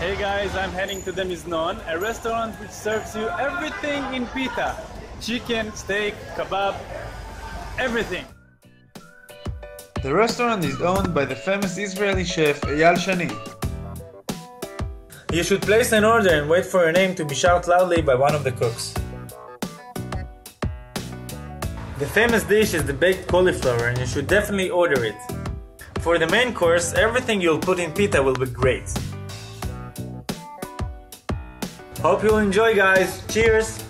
Hey guys, I'm heading to the Miznon, a restaurant which serves you everything in pita. Chicken, steak, kebab, everything. The restaurant is owned by the famous Israeli chef Eyal Shani. You should place an order and wait for your name to be shouted loudly by one of the cooks. The famous dish is the baked cauliflower and you should definitely order it. For the main course, everything you'll put in pita will be great. Hope you'll enjoy guys. Cheers!